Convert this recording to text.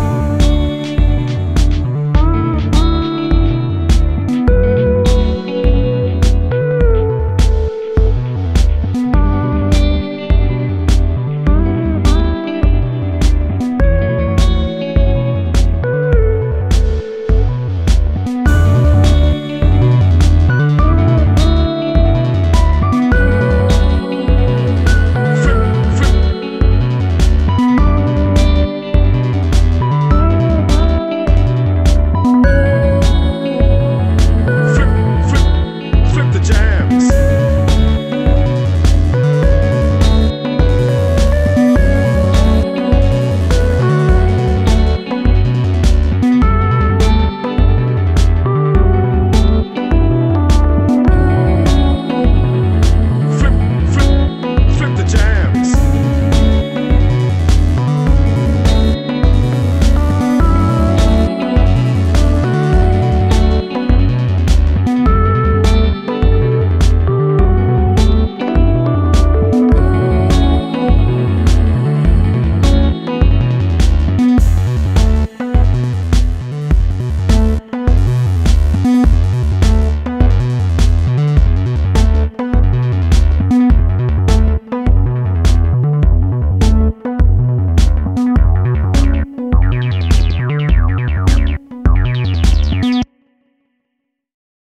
love.